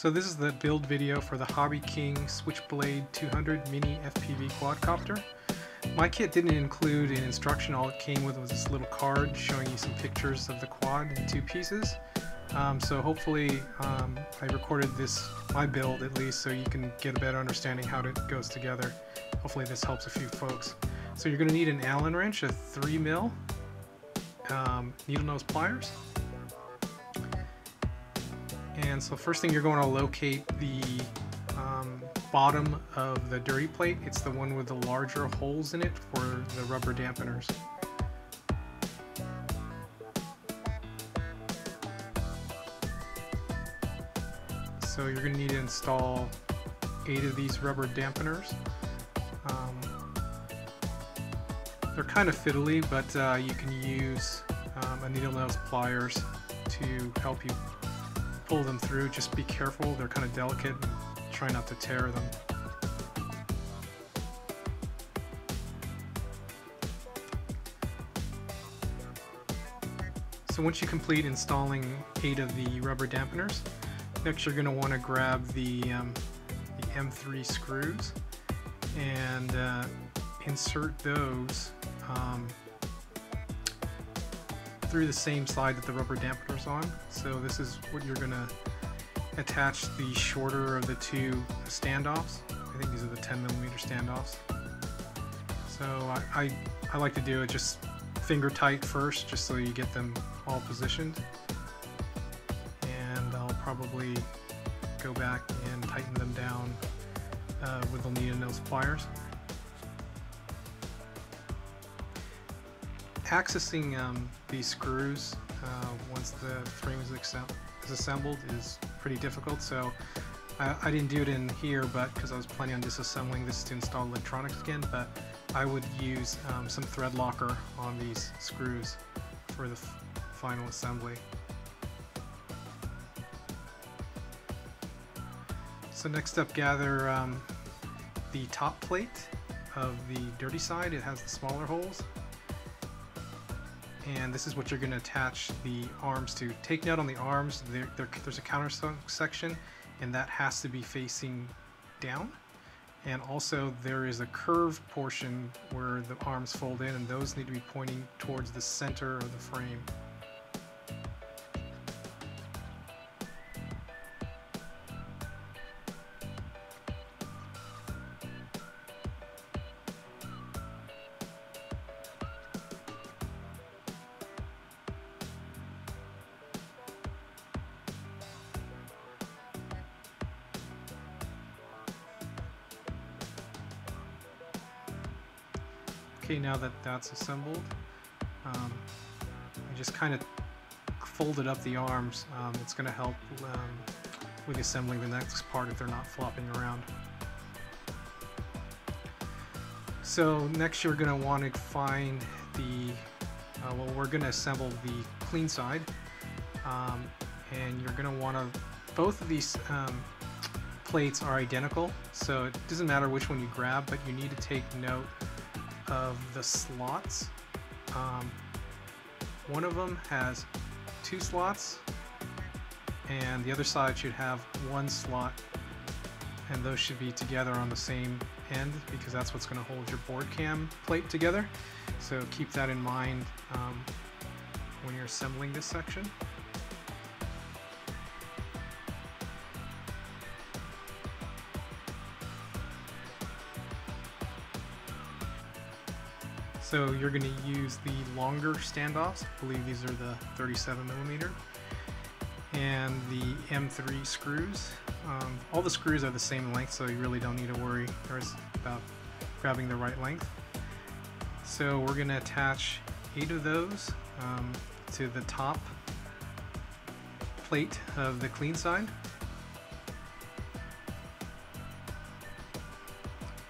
So this is the build video for the Hobby King Switchblade 200 Mini FPV quadcopter. My kit didn't include an instruction, all it came with was this little card showing you some pictures of the quad in two pieces. Um, so hopefully um, I recorded this, my build at least, so you can get a better understanding how it goes together. Hopefully this helps a few folks. So you're going to need an Allen wrench, a 3 mil, um, needle nose pliers, so first thing you're going to locate the um, bottom of the dirty plate. It's the one with the larger holes in it for the rubber dampeners. So you're going to need to install eight of these rubber dampeners. Um, they're kind of fiddly, but uh, you can use um, a needle nose pliers to help you pull them through. Just be careful, they're kind of delicate. Try not to tear them. So once you complete installing eight of the rubber dampeners, next you're going to want to grab the, um, the M3 screws and uh, insert those um, through the same side that the rubber dampener is on. So this is what you're going to attach the shorter of the two standoffs. I think these are the 10 millimeter standoffs. So I, I, I like to do it just finger tight first, just so you get them all positioned. And I'll probably go back and tighten them down uh, with the needle nose pliers. Accessing um, these screws uh, once the frame is, is, assembled is pretty difficult so I, I didn't do it in here but because I was planning on disassembling this to install electronics again but I would use um, some thread locker on these screws for the final assembly. So next up gather um, the top plate of the dirty side, it has the smaller holes and this is what you're going to attach the arms to. Take note on the arms, there, there, there's a counter section and that has to be facing down. And also there is a curved portion where the arms fold in and those need to be pointing towards the center of the frame. Okay, now that that's assembled, um, I just kind of folded up the arms. Um, it's going to help um, with assembling the next part if they're not flopping around. So next you're going to want to find the, uh, well we're going to assemble the clean side um, and you're going to want to, both of these um, plates are identical so it doesn't matter which one you grab but you need to take note of the slots. Um, one of them has two slots and the other side should have one slot and those should be together on the same end because that's what's going to hold your board cam plate together. So keep that in mind um, when you're assembling this section. So you're going to use the longer standoffs. I believe these are the 37 millimeter. And the M3 screws. Um, all the screws are the same length, so you really don't need to worry about grabbing the right length. So we're going to attach eight of those um, to the top plate of the clean side.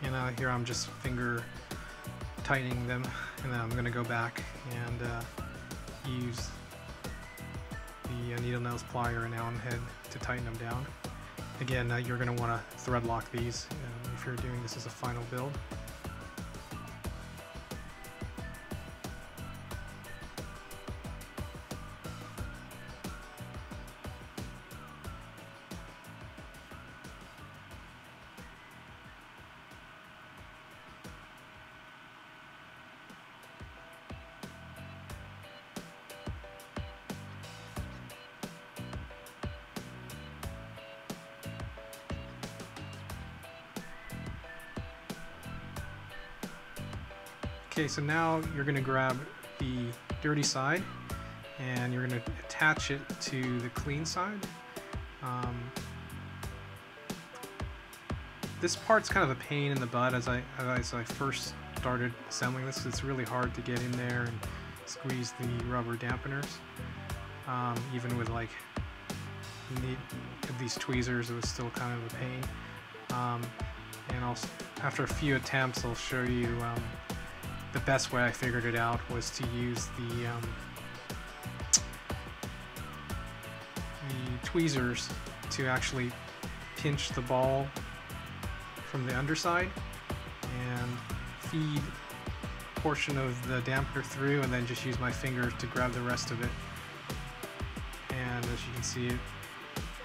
And uh, here I'm just finger tightening them and then I'm going to go back and uh, use the uh, needle nose plier and Allen head to tighten them down. Again, uh, you're going to want to thread lock these if you're doing this as a final build. Okay, so now you're going to grab the dirty side and you're going to attach it to the clean side. Um, this part's kind of a pain in the butt as I, as I first started assembling this. It's really hard to get in there and squeeze the rubber dampeners. Um, even with like these tweezers, it was still kind of a pain. Um, and I'll, after a few attempts, I'll show you um, the best way I figured it out was to use the, um, the tweezers to actually pinch the ball from the underside and feed portion of the dampener through and then just use my finger to grab the rest of it. And as you can see, it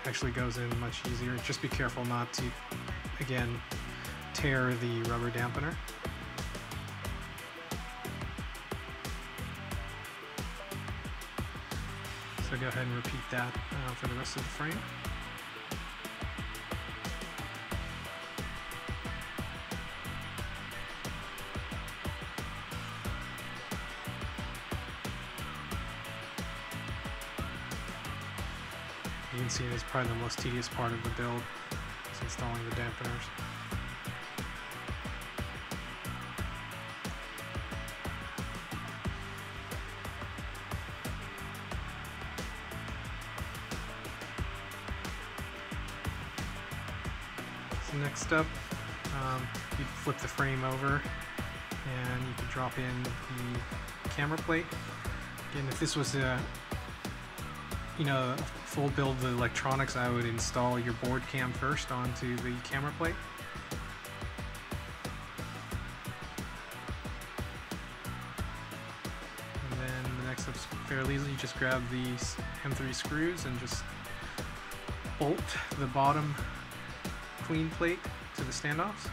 actually goes in much easier. Just be careful not to, again, tear the rubber dampener. So go ahead and repeat that uh, for the rest of the frame. You can see it's probably the most tedious part of the build is installing the dampeners. Next up, um, you flip the frame over and you can drop in the camera plate. Again, if this was a you know, full build the electronics, I would install your board cam first onto the camera plate. And then the next step's fairly easy. You just grab these M3 screws and just bolt the bottom clean plate to the standoffs.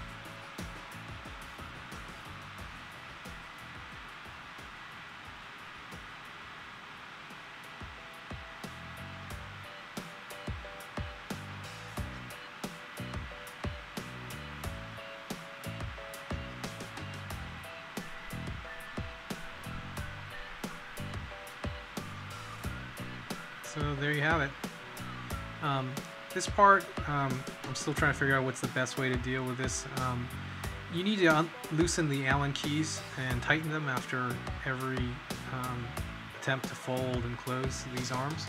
So there you have it. Um, this part, um, I'm still trying to figure out what's the best way to deal with this. Um, you need to loosen the Allen keys and tighten them after every um, attempt to fold and close these arms.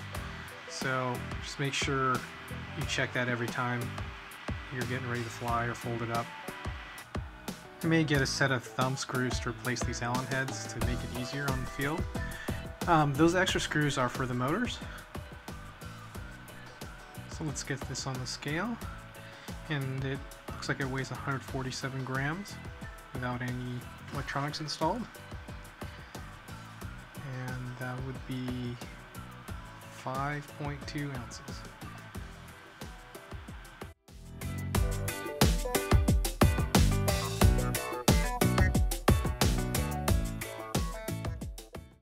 So just make sure you check that every time you're getting ready to fly or fold it up. You may get a set of thumb screws to replace these Allen heads to make it easier on the field. Um, those extra screws are for the motors, so let's get this on the scale. And it looks like it weighs 147 grams without any electronics installed. And that would be 5.2 ounces.